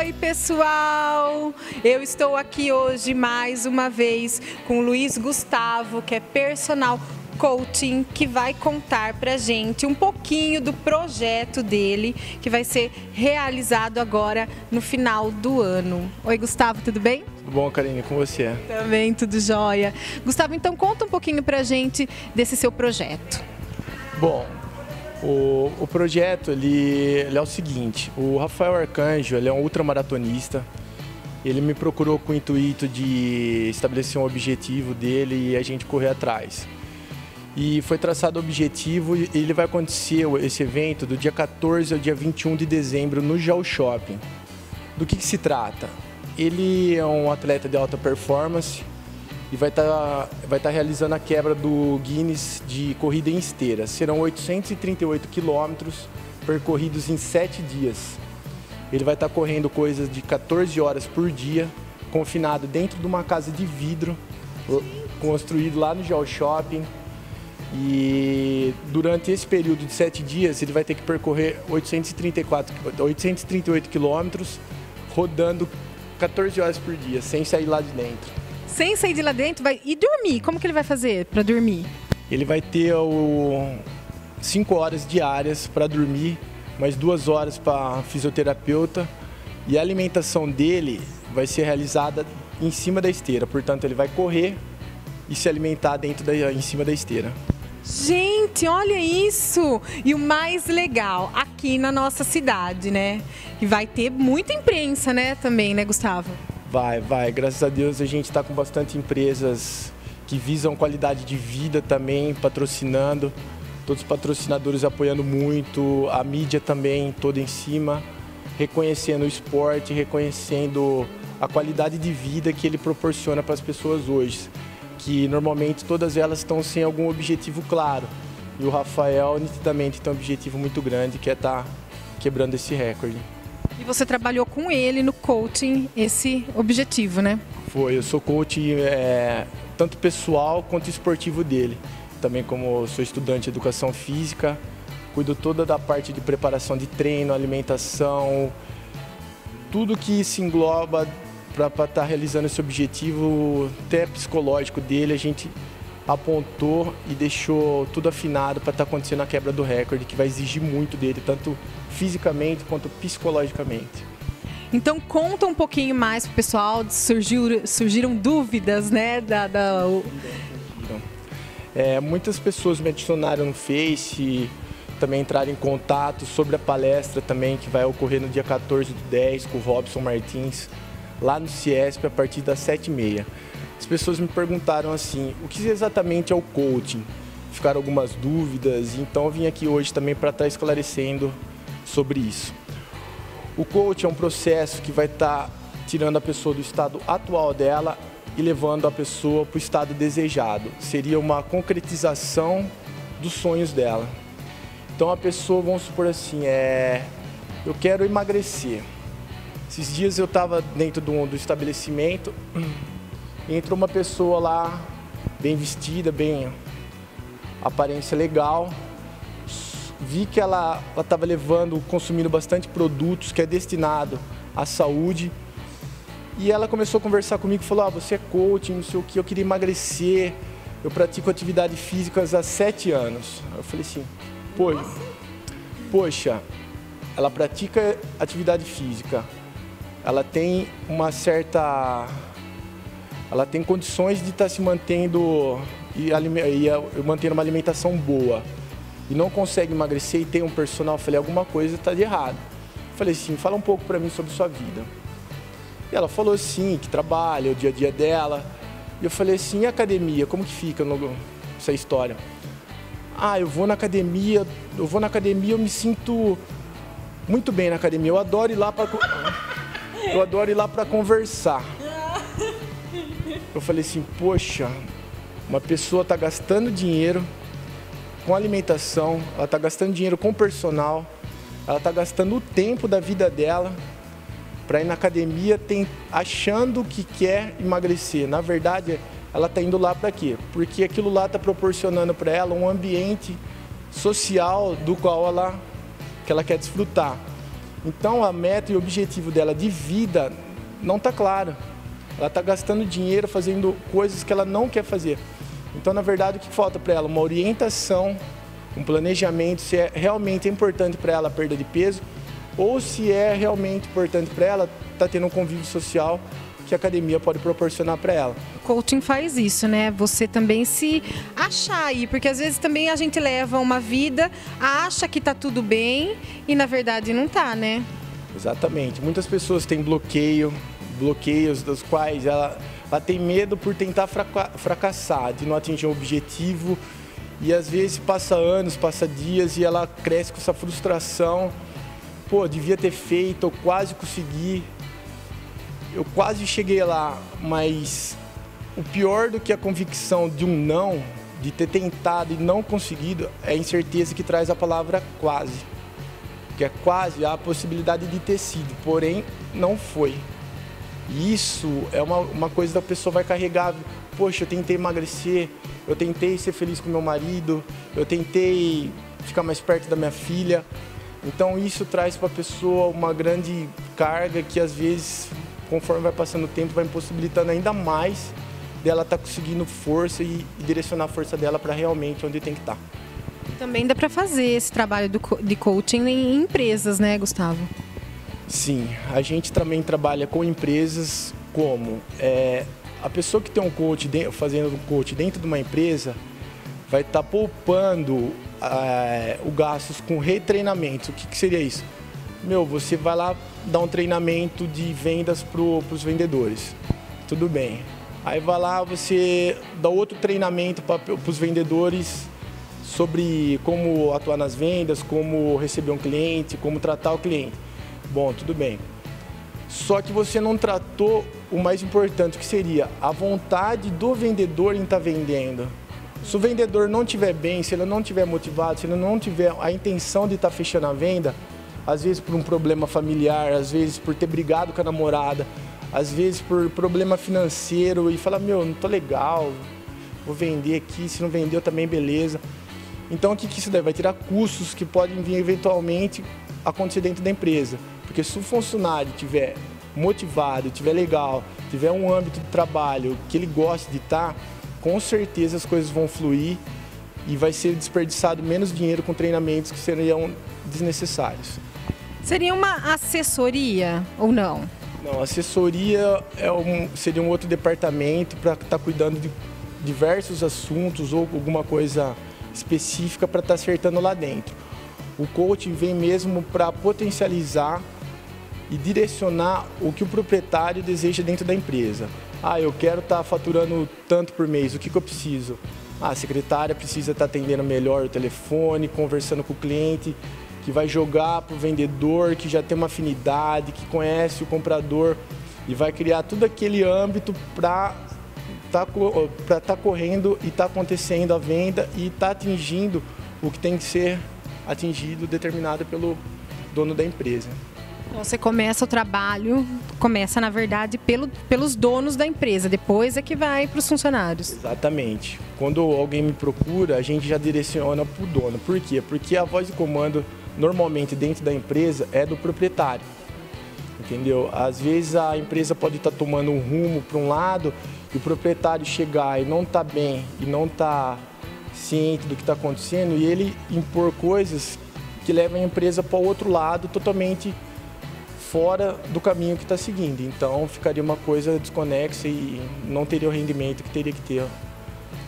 Oi, pessoal! Eu estou aqui hoje mais uma vez com o Luiz Gustavo, que é personal coaching, que vai contar pra gente um pouquinho do projeto dele, que vai ser realizado agora no final do ano. Oi, Gustavo, tudo bem? Tudo bom, Karine, com você? Também, tudo jóia. Gustavo, então conta um pouquinho pra gente desse seu projeto. Bom, o, o projeto ele, ele, é o seguinte: o Rafael Arcanjo ele é um ultramaratonista. Ele me procurou com o intuito de estabelecer um objetivo dele e a gente correr atrás. E foi traçado o objetivo e ele vai acontecer esse evento do dia 14 ao dia 21 de dezembro no Jal Shopping. Do que, que se trata? Ele é um atleta de alta performance, e vai estar tá, vai tá realizando a quebra do Guinness de corrida em esteira. Serão 838 quilômetros percorridos em 7 dias. Ele vai estar tá correndo coisas de 14 horas por dia, confinado dentro de uma casa de vidro, construído lá no Geo Shopping. E durante esse período de 7 dias, ele vai ter que percorrer 834, 838 quilômetros, rodando 14 horas por dia, sem sair lá de dentro sem sair de lá dentro, vai e dormir. Como que ele vai fazer para dormir? Ele vai ter o cinco horas diárias para dormir, mais duas horas para fisioterapeuta e a alimentação dele vai ser realizada em cima da esteira. Portanto, ele vai correr e se alimentar dentro da, em cima da esteira. Gente, olha isso! E o mais legal, aqui na nossa cidade, né? E vai ter muita imprensa, né, também, né, Gustavo? Vai, vai. Graças a Deus a gente está com bastante empresas que visam qualidade de vida também, patrocinando. Todos os patrocinadores apoiando muito, a mídia também toda em cima, reconhecendo o esporte, reconhecendo a qualidade de vida que ele proporciona para as pessoas hoje, que normalmente todas elas estão sem algum objetivo claro. E o Rafael nitidamente tem um objetivo muito grande que é estar tá quebrando esse recorde. E você trabalhou com ele no coaching esse objetivo, né? Foi, eu sou coach é, tanto pessoal quanto esportivo dele. Também como sou estudante de educação física, cuido toda da parte de preparação de treino, alimentação, tudo que se engloba para estar tá realizando esse objetivo, até psicológico dele, a gente apontou e deixou tudo afinado para estar tá acontecendo a quebra do recorde, que vai exigir muito dele, tanto fisicamente quanto psicologicamente. Então conta um pouquinho mais para o pessoal, surgiu, surgiram dúvidas, né? Da, da... É, muitas pessoas me adicionaram no Face, também entraram em contato sobre a palestra também que vai ocorrer no dia 14 do 10 com o Robson Martins, lá no Ciesp, a partir das 7h30. As pessoas me perguntaram assim, o que exatamente é o coaching? Ficaram algumas dúvidas, então eu vim aqui hoje também para estar esclarecendo sobre isso. O coaching é um processo que vai estar tá tirando a pessoa do estado atual dela e levando a pessoa para o estado desejado. Seria uma concretização dos sonhos dela. Então a pessoa, vamos supor assim, é, eu quero emagrecer. Esses dias eu estava dentro do, do estabelecimento e entrou uma pessoa lá, bem vestida, bem aparência legal, vi que ela estava levando, consumindo bastante produtos que é destinado à saúde. E ela começou a conversar comigo falou: ah, você é coaching, não sei o que, eu queria emagrecer, eu pratico atividade física há sete anos. Eu falei assim, poxa, poxa, ela pratica atividade física, ela tem uma certa. Ela tem condições de estar tá se mantendo e, e mantendo uma alimentação boa e não consegue emagrecer e tem um personal, falei, alguma coisa está de errado. Falei assim, fala um pouco para mim sobre sua vida. E ela falou assim, que trabalha, o dia a dia dela. E eu falei assim, e academia, como que fica no, essa história? Ah, eu vou na academia, eu vou na academia, eu me sinto muito bem na academia. Eu adoro ir lá para eu adoro ir lá para conversar. Eu falei assim, poxa, uma pessoa está gastando dinheiro com alimentação, ela está gastando dinheiro com personal, ela está gastando o tempo da vida dela para ir na academia tem, achando que quer emagrecer. Na verdade, ela está indo lá para quê? Porque aquilo lá está proporcionando para ela um ambiente social do qual ela, que ela quer desfrutar. Então a meta e o objetivo dela de vida não está claro. Ela está gastando dinheiro fazendo coisas que ela não quer fazer. Então, na verdade, o que falta para ela? Uma orientação, um planejamento, se é realmente importante para ela a perda de peso ou se é realmente importante para ela estar tá tendo um convívio social que a academia pode proporcionar para ela. O coaching faz isso, né? Você também se achar aí, porque às vezes também a gente leva uma vida, acha que tá tudo bem e na verdade não tá, né? Exatamente. Muitas pessoas têm bloqueio, bloqueios dos quais ela, ela tem medo por tentar fracassar, de não atingir um objetivo e às vezes passa anos, passa dias e ela cresce com essa frustração. Pô, devia ter feito, eu quase consegui, eu quase cheguei lá, mas o pior do que a convicção de um não, de ter tentado e não conseguido, é a incerteza que traz a palavra quase. Que é quase a possibilidade de ter sido, porém não foi. Isso é uma, uma coisa da pessoa vai carregar. Poxa, eu tentei emagrecer, eu tentei ser feliz com meu marido, eu tentei ficar mais perto da minha filha. Então isso traz para a pessoa uma grande carga que às vezes conforme vai passando o tempo, vai impossibilitando ainda mais dela estar tá conseguindo força e, e, direcionar a força dela para realmente onde tem que estar. Tá. Também dá para fazer esse trabalho do, de coaching em empresas, né, Gustavo? Sim, a gente também trabalha com empresas como é, a pessoa que tem um coach de, fazendo um coach dentro de uma empresa vai estar tá poupando é, o gastos com retreinamento. O que, que seria isso? Meu, você vai lá dar um treinamento de vendas para os vendedores. Tudo bem. Aí vai lá, você dá outro treinamento para os vendedores sobre como atuar nas vendas, como receber um cliente, como tratar o cliente. Bom, tudo bem. Só que você não tratou o mais importante, que seria a vontade do vendedor em estar tá vendendo. Se o vendedor não estiver bem, se ele não estiver motivado, se ele não tiver a intenção de estar tá fechando a venda, às vezes por um problema familiar, às vezes por ter brigado com a namorada, às vezes por problema financeiro e fala, meu, não tô legal, vou vender aqui, se não vendeu também beleza. Então o que, que isso daí? Vai tirar custos que podem vir eventualmente acontecer dentro da empresa. Porque se o funcionário tiver motivado, tiver legal, tiver um âmbito de trabalho que ele gosta de estar, com certeza as coisas vão fluir e vai ser desperdiçado menos dinheiro com treinamentos que seriam desnecessários. Seria uma assessoria ou não? Não, assessoria é um, seria um outro departamento para estar tá cuidando de diversos assuntos ou alguma coisa específica para estar tá acertando lá dentro. O coaching vem mesmo para potencializar e direcionar o que o proprietário deseja dentro da empresa. Ah, eu quero estar tá faturando tanto por mês, o que, que eu preciso? Ah, a secretária precisa estar tá atendendo melhor o telefone, conversando com o cliente, que vai jogar para o vendedor que já tem uma afinidade, que conhece o comprador e vai criar todo aquele âmbito para estar tá, tá correndo e estar tá acontecendo a venda e estar tá atingindo o que tem que ser atingido, determinado pelo dono da empresa. Então, você começa o trabalho, começa na verdade pelo, pelos donos da empresa, depois é que vai para os funcionários. Exatamente. Quando alguém me procura, a gente já direciona para o dono. Por quê? Porque a voz de comando normalmente dentro da empresa é do proprietário. Entendeu? Às vezes a empresa pode estar tá tomando um rumo para um lado e o proprietário chegar e não está bem e não está ciente do que está acontecendo e ele impor coisas que levam a empresa para o outro lado totalmente fora do caminho que está seguindo. Então ficaria uma coisa desconexa e não teria o rendimento que teria que ter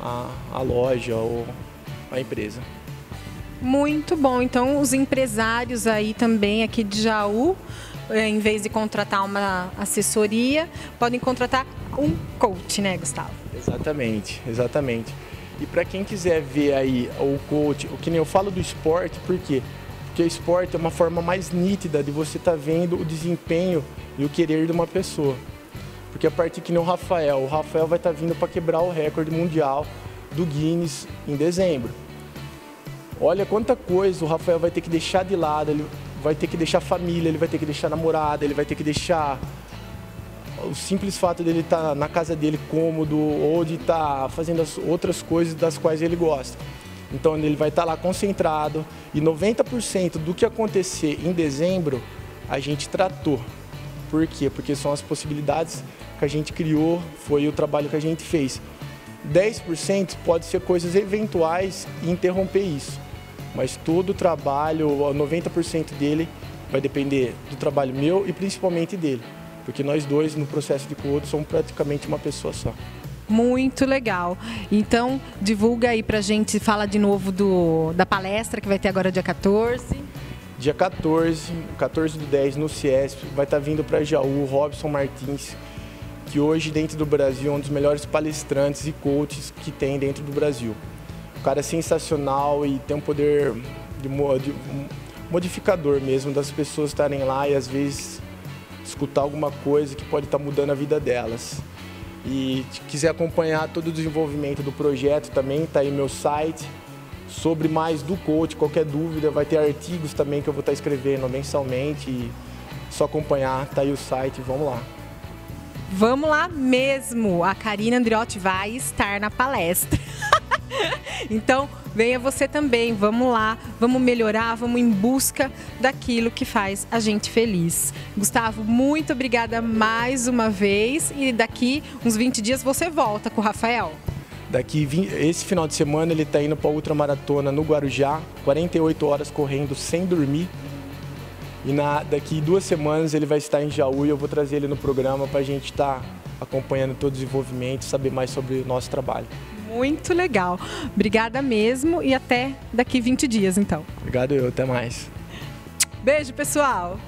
a, a loja ou a empresa. Muito bom. Então, os empresários aí também aqui de Jaú, eh, em vez de contratar uma assessoria, podem contratar um coach, né, Gustavo? Exatamente, exatamente. E para quem quiser ver aí o coach, o que nem eu falo do esporte, por quê? Porque o esporte é uma forma mais nítida de você estar tá vendo o desempenho e o querer de uma pessoa. Porque a partir que nem o Rafael, o Rafael vai estar tá vindo para quebrar o recorde mundial do Guinness em dezembro. Olha quanta coisa o Rafael vai ter que deixar de lado, ele vai ter que deixar família, ele vai ter que deixar namorada, ele vai ter que deixar o simples fato dele estar tá na casa dele cômodo ou de estar tá fazendo as outras coisas das quais ele gosta. Então ele vai estar tá lá concentrado e 90% do que acontecer em dezembro a gente tratou. Por quê? Porque são as possibilidades que a gente criou, foi o trabalho que a gente fez. 10% pode ser coisas eventuais e interromper isso. Mas todo o trabalho, 90% dele, vai depender do trabalho meu e principalmente dele. Porque nós dois, no processo de couro, somos praticamente uma pessoa só. Muito legal. Então, divulga aí pra gente, fala de novo do, da palestra que vai ter agora dia 14. Dia 14, 14 do 10, no Ciesp, vai estar tá vindo para Jaú Robson Martins, que hoje dentro do Brasil é um dos melhores palestrantes e coaches que tem dentro do Brasil. O cara é sensacional e tem um poder de, de modificador mesmo das pessoas estarem lá e às vezes escutar alguma coisa que pode estar mudando a vida delas. E se quiser acompanhar todo o desenvolvimento do projeto também, está aí meu site. Sobre mais do coach, qualquer dúvida, vai ter artigos também que eu vou estar escrevendo mensalmente. E só acompanhar, tá aí o site, vamos lá. Vamos lá mesmo, a Karina Andriotti vai estar na palestra. Então, venha você também, vamos lá, vamos melhorar, vamos em busca daquilo que faz a gente feliz. Gustavo, muito obrigada mais uma vez e daqui uns 20 dias você volta com o Rafael. Daqui esse final de semana ele está indo para a ultramaratona no Guarujá, 48 horas correndo sem dormir. E na, daqui duas semanas ele vai estar em Jaú e eu vou trazer ele no programa para a gente estar tá acompanhando todo o desenvolvimento, saber mais sobre o nosso trabalho. Muito legal. Obrigada mesmo e até daqui 20 dias, então. Obrigado eu, até mais. Beijo, pessoal.